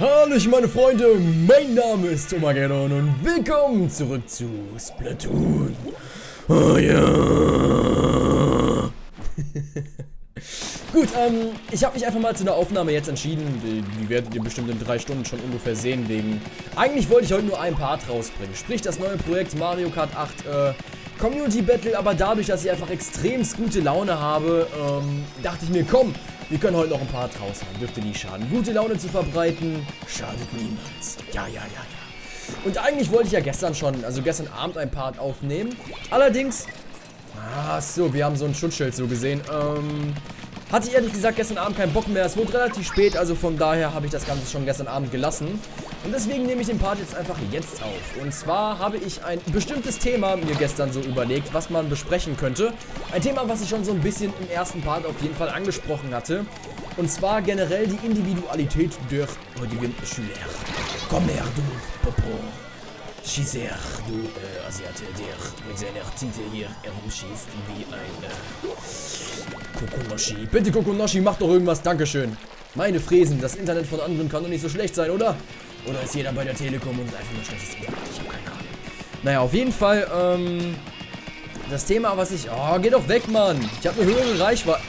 Hallo meine Freunde, mein Name ist Tomageddon und willkommen zurück zu Splatoon. Oh ja. Gut, ähm, ich habe mich einfach mal zu einer Aufnahme jetzt entschieden. Die, die, werdet ihr bestimmt in drei Stunden schon ungefähr sehen, wegen... Eigentlich wollte ich heute nur einen Part rausbringen. Sprich, das neue Projekt Mario Kart 8, äh, Community Battle, aber dadurch, dass ich einfach extremst gute Laune habe, ähm, dachte ich mir, komm, wir können heute noch ein paar raushauen, dürfte nie schaden. Gute Laune zu verbreiten, schadet niemals. Ja, ja, ja, ja. Und eigentlich wollte ich ja gestern schon, also gestern Abend ein Part aufnehmen. Allerdings, ach so, wir haben so ein Schutzschild so gesehen. Ähm, hatte ich ehrlich gesagt gestern Abend keinen Bock mehr. Es wurde relativ spät, also von daher habe ich das Ganze schon gestern Abend gelassen. Und deswegen nehme ich den Part jetzt einfach jetzt auf. Und zwar habe ich ein bestimmtes Thema mir gestern so überlegt, was man besprechen könnte. Ein Thema, was ich schon so ein bisschen im ersten Part auf jeden Fall angesprochen hatte. Und zwar generell die Individualität der heutigen Schüler. Komm her, du Popo. Schießer, du äh, Asiate, der mit seiner Tinte hier herumschießt wie ein äh, Kokonoshi. Bitte Kokonoshi, mach doch irgendwas, Dankeschön. Meine Fräsen, das Internet von anderen kann doch nicht so schlecht sein, oder? Oder ist jeder bei der Telekom und einfach nur schlechtes Internet? Ich habe keine Ahnung. Naja, auf jeden Fall, ähm, das Thema, was ich... Oh, geh doch weg, Mann. Ich habe eine höhere Reichweite.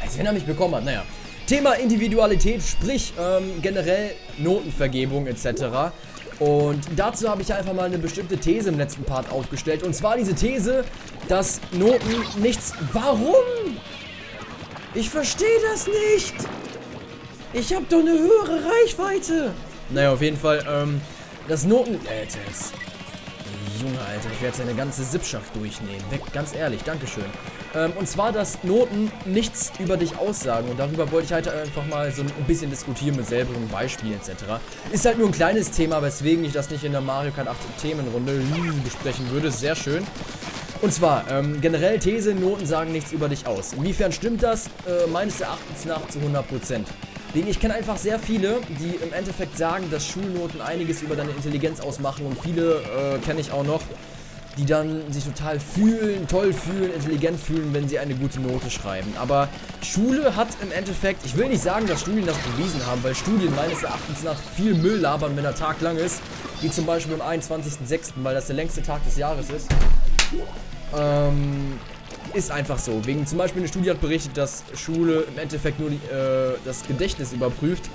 Als wenn er mich bekommen hat, naja. Thema Individualität, sprich ähm, generell Notenvergebung etc. Und dazu habe ich einfach mal eine bestimmte These im letzten Part aufgestellt. Und zwar diese These, dass Noten nichts... Warum? Ich verstehe das nicht. Ich habe doch eine höhere Reichweite. Naja, auf jeden Fall, ähm, das Noten... Alter, jetzt... Junge, Alter, ich werde seine ganze Sippschaft durchnehmen. Weg, ganz ehrlich, Dankeschön. Ähm, und zwar, dass Noten nichts über dich aussagen. Und darüber wollte ich halt einfach mal so ein bisschen diskutieren mit selben Beispielen etc. Ist halt nur ein kleines Thema, weswegen ich das nicht in der Mario Kart 8 Themenrunde besprechen würde. Sehr schön. Und zwar, ähm, generell These, Noten sagen nichts über dich aus. Inwiefern stimmt das? Äh, meines Erachtens nach zu 100%. Wegen ich kenne einfach sehr viele, die im Endeffekt sagen, dass Schulnoten einiges über deine Intelligenz ausmachen und viele äh, kenne ich auch noch, die dann sich total fühlen, toll fühlen, intelligent fühlen, wenn sie eine gute Note schreiben. Aber Schule hat im Endeffekt, ich will nicht sagen, dass Studien das bewiesen haben, weil Studien meines Erachtens nach viel Müll labern, wenn der Tag lang ist, wie zum Beispiel am 21.06., weil das der längste Tag des Jahres ist. Ähm, ist einfach so. Wegen zum Beispiel eine Studie hat berichtet, dass Schule im Endeffekt nur die, äh, das Gedächtnis überprüft.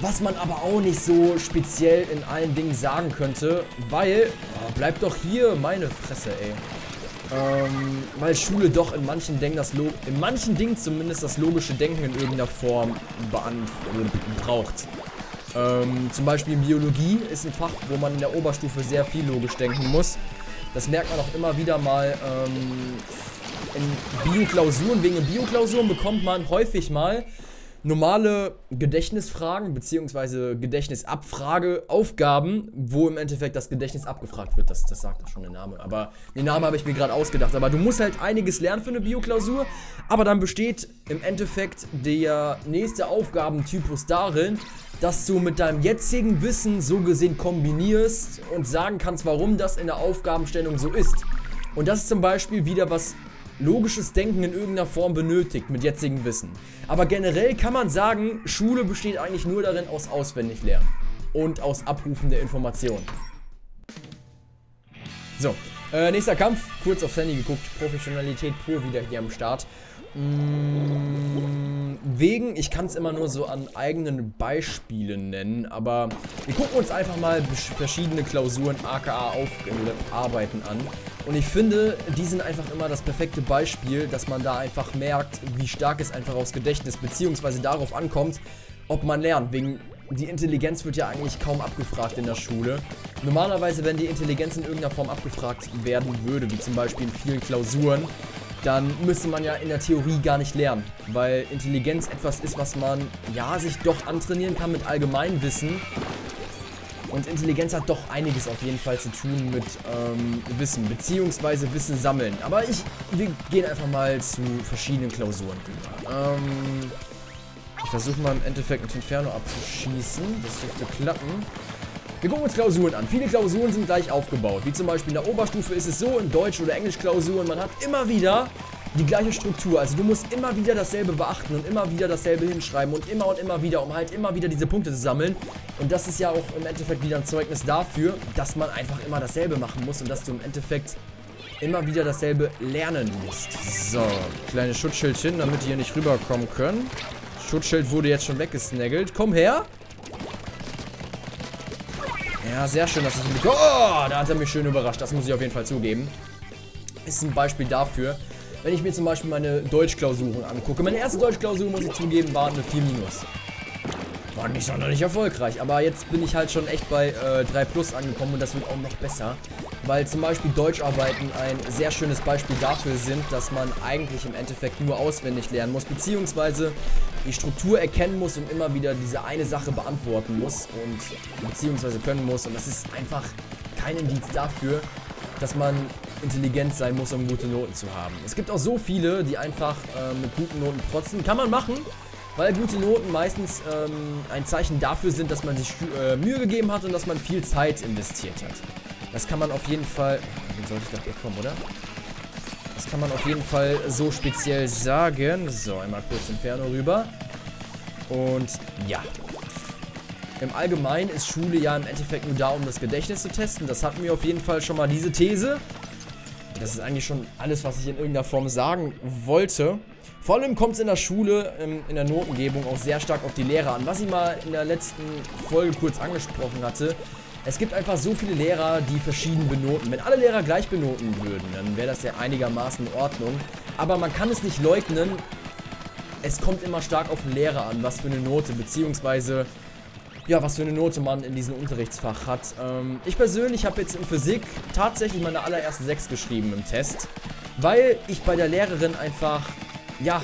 Was man aber auch nicht so speziell in allen Dingen sagen könnte, weil, oh, bleib doch hier, meine Fresse, ey. Ähm, weil Schule doch in manchen Dingen das Log in manchen Dingen zumindest das logische Denken in irgendeiner Form braucht. Ähm, zum Beispiel Biologie ist ein Fach, wo man in der Oberstufe sehr viel logisch denken muss. Das merkt man auch immer wieder mal ähm, in Bio-Klausuren. Wegen Bio-Klausuren bekommt man häufig mal normale Gedächtnisfragen bzw. Gedächtnisabfrage, Aufgaben, wo im Endeffekt das Gedächtnis abgefragt wird. Das, das sagt doch schon der Name. Aber den Namen habe ich mir gerade ausgedacht. Aber du musst halt einiges lernen für eine Bioklausur. Aber dann besteht im Endeffekt der nächste Aufgabentypus darin, dass du mit deinem jetzigen Wissen so gesehen kombinierst und sagen kannst, warum das in der Aufgabenstellung so ist. Und das ist zum Beispiel wieder was logisches Denken in irgendeiner Form benötigt mit jetzigem Wissen. Aber generell kann man sagen, Schule besteht eigentlich nur darin aus Auswendiglernen und aus Abrufen der Informationen. So, äh, nächster Kampf, kurz aufs Handy geguckt, Professionalität pur wieder hier am Start. Mm, wegen, ich kann es immer nur so an eigenen Beispielen nennen, aber wir gucken uns einfach mal verschiedene Klausuren, aka Arbeiten an. Und ich finde, die sind einfach immer das perfekte Beispiel, dass man da einfach merkt, wie stark es einfach aufs Gedächtnis bzw. darauf ankommt, ob man lernt. Wegen die Intelligenz wird ja eigentlich kaum abgefragt in der Schule. Normalerweise, wenn die Intelligenz in irgendeiner Form abgefragt werden würde, wie zum Beispiel in vielen Klausuren, dann müsste man ja in der Theorie gar nicht lernen, weil Intelligenz etwas ist, was man ja sich doch antrainieren kann mit Allgemeinwissen. Und Intelligenz hat doch einiges auf jeden Fall zu tun mit ähm, Wissen, beziehungsweise Wissen sammeln. Aber ich, wir gehen einfach mal zu verschiedenen Klausuren rüber. Ähm, ich versuche mal im Endeffekt mit Inferno abzuschießen. Das dürfte klappen. Wir gucken uns Klausuren an. Viele Klausuren sind gleich aufgebaut. Wie zum Beispiel in der Oberstufe ist es so, in Deutsch- oder Englisch-Klausuren, man hat immer wieder die gleiche Struktur. Also du musst immer wieder dasselbe beachten und immer wieder dasselbe hinschreiben und immer und immer wieder, um halt immer wieder diese Punkte zu sammeln. Und das ist ja auch im Endeffekt wieder ein Zeugnis dafür, dass man einfach immer dasselbe machen muss und dass du im Endeffekt immer wieder dasselbe lernen musst. So, kleines Schutzschildchen, damit die hier nicht rüberkommen können. Schutzschild wurde jetzt schon weggesnaggelt. Komm her! Ja, sehr schön, dass ich ihn. Oh, da hat er mich schön überrascht. Das muss ich auf jeden Fall zugeben. Ist ein Beispiel dafür, wenn ich mir zum Beispiel meine Deutschklausuren angucke. Meine erste Deutschklausur, muss ich zugeben, war eine 4 minus. War nicht sonderlich erfolgreich, aber jetzt bin ich halt schon echt bei äh, 3 plus angekommen und das wird auch noch besser. Weil zum Beispiel Deutscharbeiten ein sehr schönes Beispiel dafür sind, dass man eigentlich im Endeffekt nur auswendig lernen muss, beziehungsweise die Struktur erkennen muss und immer wieder diese eine Sache beantworten muss und beziehungsweise können muss. Und das ist einfach kein Indiz dafür, dass man intelligent sein muss, um gute Noten zu haben. Es gibt auch so viele, die einfach äh, mit guten Noten protzen. Kann man machen, weil gute Noten meistens ähm, ein Zeichen dafür sind, dass man sich äh, Mühe gegeben hat und dass man viel Zeit investiert hat. Das kann man auf jeden Fall... Den sollte ich doch hier kommen, oder? Das kann man auf jeden Fall so speziell sagen. So, einmal kurz Inferno rüber. Und ja. Im Allgemeinen ist Schule ja im Endeffekt nur da, um das Gedächtnis zu testen. Das hatten wir auf jeden Fall schon mal diese These. Das ist eigentlich schon alles, was ich in irgendeiner Form sagen wollte. Vor allem kommt es in der Schule, ähm, in der Notengebung auch sehr stark auf die Lehrer an. Was ich mal in der letzten Folge kurz angesprochen hatte, es gibt einfach so viele Lehrer, die verschieden benoten. Wenn alle Lehrer gleich benoten würden, dann wäre das ja einigermaßen in Ordnung. Aber man kann es nicht leugnen, es kommt immer stark auf den Lehrer an, was für eine Note, beziehungsweise ja, was für eine Note man in diesem Unterrichtsfach hat. Ähm, ich persönlich habe jetzt in Physik tatsächlich meine allererste 6 geschrieben im Test, weil ich bei der Lehrerin einfach, ja,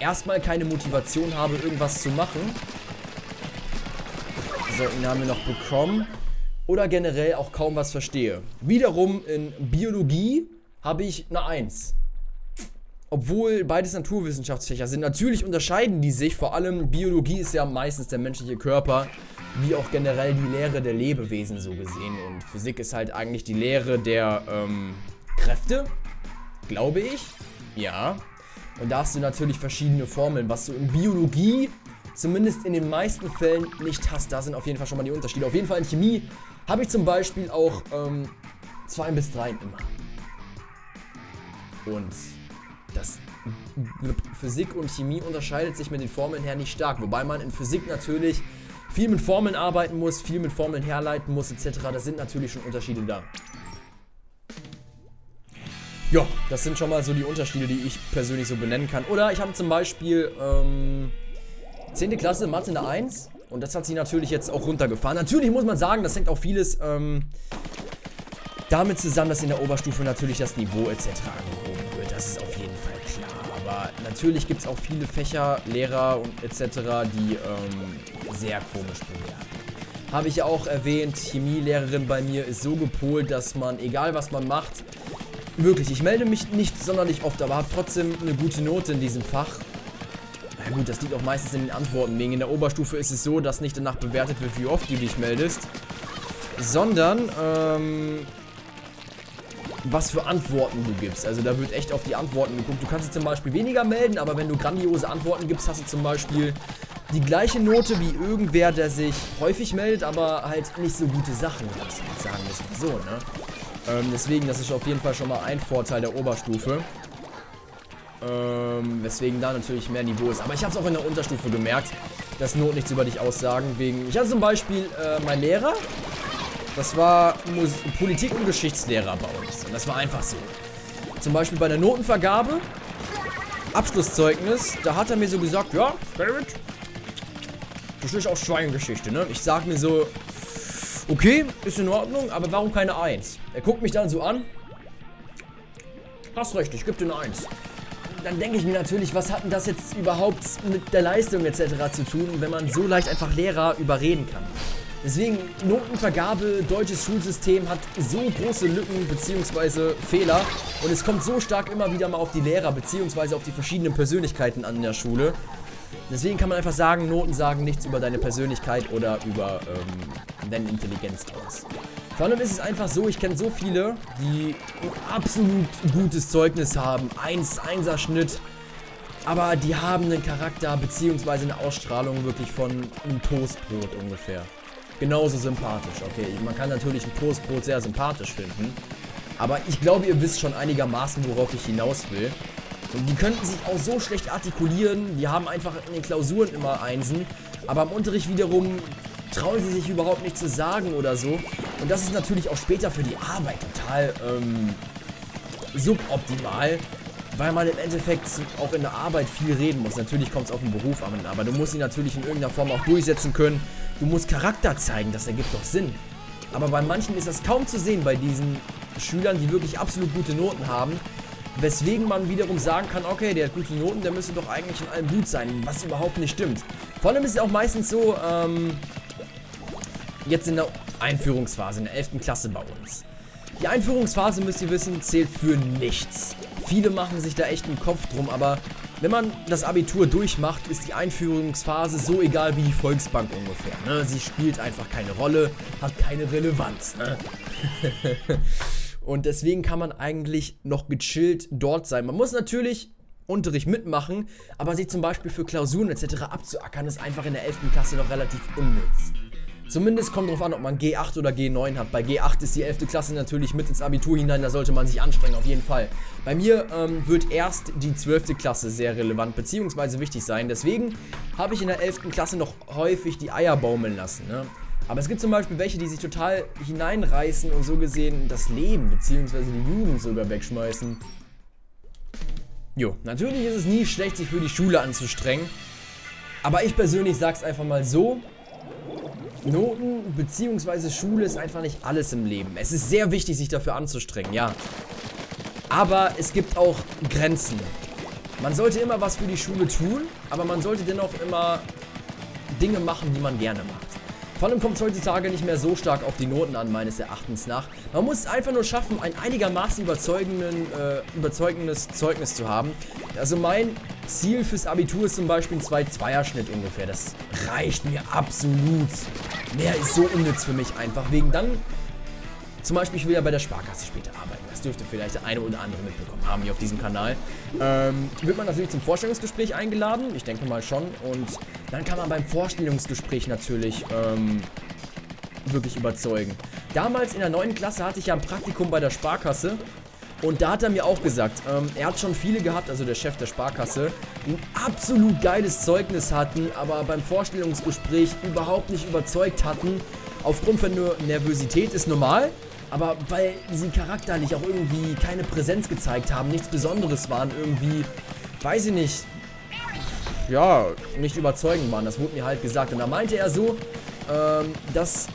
erstmal keine Motivation habe, irgendwas zu machen. So, ihn haben wir noch bekommen. Oder generell auch kaum was verstehe. Wiederum in Biologie habe ich eine 1 obwohl beides Naturwissenschaftsfächer sind, natürlich unterscheiden die sich. Vor allem Biologie ist ja meistens der menschliche Körper, wie auch generell die Lehre der Lebewesen so gesehen. Und Physik ist halt eigentlich die Lehre der ähm, Kräfte, glaube ich. Ja. Und da hast du natürlich verschiedene Formeln, was du in Biologie zumindest in den meisten Fällen nicht hast. Da sind auf jeden Fall schon mal die Unterschiede. Auf jeden Fall in Chemie habe ich zum Beispiel auch 2 ähm, bis 3 immer. Und das Physik und Chemie unterscheidet sich mit den Formeln her nicht stark. Wobei man in Physik natürlich viel mit Formeln arbeiten muss, viel mit Formeln herleiten muss, etc. Da sind natürlich schon Unterschiede da. Ja, das sind schon mal so die Unterschiede, die ich persönlich so benennen kann. Oder ich habe zum Beispiel ähm, 10. Klasse Mathe in der 1 und das hat sie natürlich jetzt auch runtergefahren. Natürlich muss man sagen, das hängt auch vieles ähm, damit zusammen, dass in der Oberstufe natürlich das Niveau etc. angehoben wird. Das ist auf jeden Fall klar. Aber natürlich gibt es auch viele Fächer, Lehrer und etc., die ähm, sehr komisch bewerten. Habe ich ja auch erwähnt, Chemielehrerin bei mir ist so gepolt, dass man, egal was man macht, wirklich, ich melde mich nicht sonderlich oft, aber habe trotzdem eine gute Note in diesem Fach. Na gut, das liegt auch meistens in den Antworten. Wegen in der Oberstufe ist es so, dass nicht danach bewertet wird, wie oft du dich meldest, sondern ähm, was für Antworten du gibst. Also da wird echt auf die Antworten geguckt. Du kannst dir zum Beispiel weniger melden, aber wenn du grandiose Antworten gibst, hast du zum Beispiel die gleiche Note wie irgendwer, der sich häufig meldet, aber halt nicht so gute Sachen hat. Sagen wir es mal so, ne? Ähm, deswegen, das ist auf jeden Fall schon mal ein Vorteil der Oberstufe. Ähm, weswegen da natürlich mehr Niveau ist. Aber ich habe es auch in der Unterstufe gemerkt, dass Noten nichts über dich aussagen. Wegen, ich hatte zum Beispiel äh, mein Lehrer, das war Mus Politik- und Geschichtslehrer bei uns. Und das war einfach so. Zum Beispiel bei der Notenvergabe, Abschlusszeugnis, da hat er mir so gesagt, ja, David, du stehst auf Schweingeschichte, ne? Ich sag mir so, okay, ist in Ordnung, aber warum keine Eins? Er guckt mich dann so an. Hast recht, ich gebe dir eine Eins. Dann denke ich mir natürlich, was hat denn das jetzt überhaupt mit der Leistung etc. zu tun, wenn man so leicht einfach Lehrer überreden kann? Deswegen, Notenvergabe, deutsches Schulsystem hat so große Lücken bzw. Fehler und es kommt so stark immer wieder mal auf die Lehrer bzw. auf die verschiedenen Persönlichkeiten an der Schule. Deswegen kann man einfach sagen, Noten sagen nichts über deine Persönlichkeit oder über ähm, deine Intelligenz aus. Vor allem ist es einfach so, ich kenne so viele, die absolut gutes Zeugnis haben. 1, 1er Schnitt. Aber die haben einen Charakter bzw. eine Ausstrahlung wirklich von einem Toastbrot ungefähr. Genauso sympathisch, okay. Man kann natürlich ein Toastbrot sehr sympathisch finden. Aber ich glaube, ihr wisst schon einigermaßen, worauf ich hinaus will. Und die könnten sich auch so schlecht artikulieren. Die haben einfach in den Klausuren immer Einsen. Aber im Unterricht wiederum trauen sie sich überhaupt nicht zu sagen oder so. Und das ist natürlich auch später für die Arbeit total ähm, suboptimal, weil man im Endeffekt auch in der Arbeit viel reden muss. Natürlich kommt es auf den Beruf an, aber du musst ihn natürlich in irgendeiner Form auch durchsetzen können. Du musst Charakter zeigen, das ergibt doch Sinn. Aber bei manchen ist das kaum zu sehen, bei diesen Schülern, die wirklich absolut gute Noten haben. Weswegen man wiederum sagen kann, okay, der hat gute Noten, der müsste doch eigentlich in allem gut sein, was überhaupt nicht stimmt. Vor allem ist es auch meistens so, ähm, jetzt in der Einführungsphase, in der 11. Klasse bei uns. Die Einführungsphase, müsst ihr wissen, zählt für nichts. Viele machen sich da echt einen Kopf drum, aber wenn man das Abitur durchmacht, ist die Einführungsphase so egal wie die Volksbank ungefähr. Ne? Sie spielt einfach keine Rolle, hat keine Relevanz. Ne? Und deswegen kann man eigentlich noch gechillt dort sein. Man muss natürlich Unterricht mitmachen, aber sich zum Beispiel für Klausuren etc. abzuackern, ist einfach in der 11. Klasse noch relativ unnütz. Zumindest kommt darauf an, ob man G8 oder G9 hat. Bei G8 ist die 11. Klasse natürlich mit ins Abitur hinein, da sollte man sich anstrengen, auf jeden Fall. Bei mir ähm, wird erst die 12. Klasse sehr relevant bzw. wichtig sein. Deswegen habe ich in der 11. Klasse noch häufig die Eier baumeln lassen. Ne? Aber es gibt zum Beispiel welche, die sich total hineinreißen und so gesehen das Leben bzw. die Jugend sogar wegschmeißen. Jo, natürlich ist es nie schlecht, sich für die Schule anzustrengen. Aber ich persönlich sag's einfach mal so, Noten bzw. Schule ist einfach nicht alles im Leben. Es ist sehr wichtig, sich dafür anzustrengen, ja. Aber es gibt auch Grenzen. Man sollte immer was für die Schule tun, aber man sollte dennoch immer Dinge machen, die man gerne macht. Vor allem kommt es heutzutage nicht mehr so stark auf die Noten an, meines Erachtens nach. Man muss es einfach nur schaffen, ein einigermaßen äh, überzeugendes Zeugnis zu haben. Also mein Ziel fürs Abitur ist zum Beispiel ein 2-2er-Schnitt ungefähr. Das reicht mir absolut. Mehr ist so unnütz für mich einfach. Wegen dann, zum Beispiel, ich will ja bei der Sparkasse später arbeiten. Das dürfte vielleicht der eine oder andere mitbekommen haben hier auf diesem Kanal. Ähm, wird man natürlich zum Vorstellungsgespräch eingeladen. Ich denke mal schon. Und dann kann man beim Vorstellungsgespräch natürlich ähm, wirklich überzeugen. Damals in der 9. Klasse hatte ich ja ein Praktikum bei der Sparkasse. Und da hat er mir auch gesagt, ähm, er hat schon viele gehabt, also der Chef der Sparkasse, ein absolut geiles Zeugnis hatten, aber beim Vorstellungsgespräch überhaupt nicht überzeugt hatten. Aufgrund von nur Nervosität ist normal, aber weil sie charakterlich auch irgendwie keine Präsenz gezeigt haben, nichts Besonderes waren, irgendwie, weiß ich nicht, ja, nicht überzeugend waren. Das wurde mir halt gesagt. Und da meinte er so, ähm, dass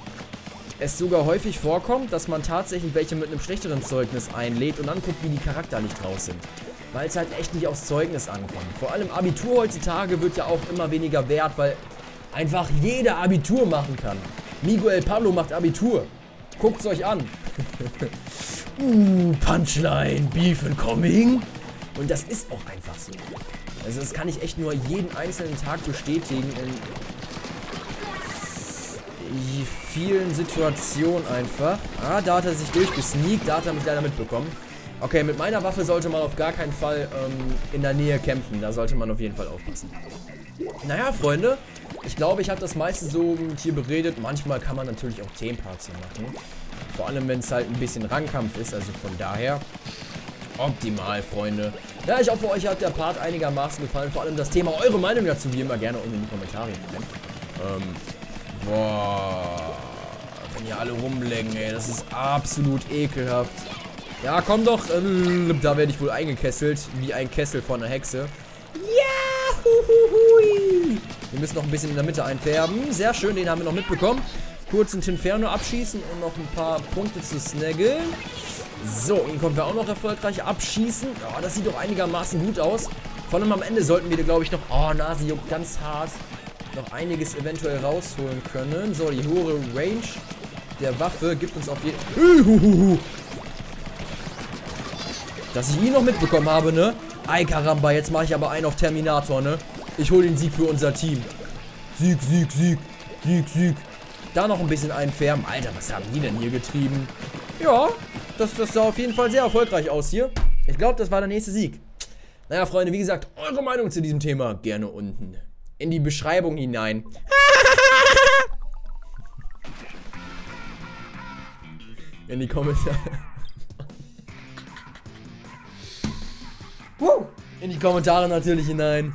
es sogar häufig vorkommt, dass man tatsächlich welche mit einem schlechteren Zeugnis einlädt und dann guckt, wie die charakterlich draus sind. Weil es halt echt nicht aufs Zeugnis ankommt. Vor allem Abitur heutzutage wird ja auch immer weniger wert, weil einfach jeder Abitur machen kann. Miguel Pablo macht Abitur. Guckt es euch an. uh, Punchline, Beef incoming. Und das ist auch einfach so. Also das kann ich echt nur jeden einzelnen Tag bestätigen vielen Situationen einfach. Ah, da hat er sich durchgesneakt, da hat er mich leider mitbekommen. Okay, mit meiner Waffe sollte man auf gar keinen Fall ähm, in der Nähe kämpfen. Da sollte man auf jeden Fall aufpassen. Naja, Freunde, ich glaube, ich habe das meiste so hier beredet. Manchmal kann man natürlich auch Themenparts hier machen. Vor allem, wenn es halt ein bisschen Rangkampf ist. Also von daher optimal, Freunde. Ja, ich hoffe, euch hat der Part einigermaßen gefallen. Vor allem das Thema, eure Meinung dazu, wie immer gerne unten in die Kommentare. Ähm, boah. Wenn hier alle rumlenken, ey. Das ist absolut ekelhaft. Ja, komm doch. Äh, da werde ich wohl eingekesselt. Wie ein Kessel von einer Hexe. Ja, huhuhui. Wir müssen noch ein bisschen in der Mitte einfärben. Sehr schön, den haben wir noch mitbekommen. Kurz ein Tinferno abschießen und noch ein paar Punkte zu snaggeln. So, ihn konnten wir auch noch erfolgreich abschießen. Ja, das sieht doch einigermaßen gut aus. Vor allem am Ende sollten wir, glaube ich, noch... Oh, Nasi juckt ganz hart. Noch einiges eventuell rausholen können. So, die hohe Range der Waffe gibt uns auf jeden... Dass ich ihn noch mitbekommen habe, ne? Ei, Karamba, jetzt mache ich aber einen auf Terminator, ne? Ich hole den Sieg für unser Team. Sieg, Sieg, Sieg. Sieg, Sieg. Da noch ein bisschen einfärben. Alter, was haben die denn hier getrieben? Ja, das, das sah auf jeden Fall sehr erfolgreich aus hier. Ich glaube, das war der nächste Sieg. Naja, Freunde, wie gesagt, eure Meinung zu diesem Thema gerne unten in die Beschreibung hinein. In die Kommentare. In die Kommentare natürlich hinein.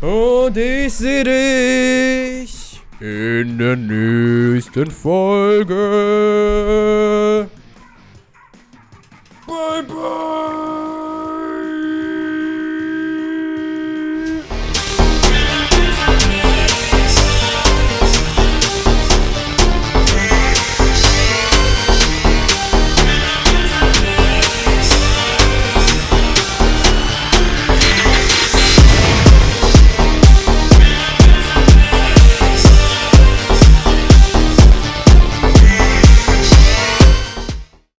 Und ich sehe dich in der nächsten Folge. Bye, bye.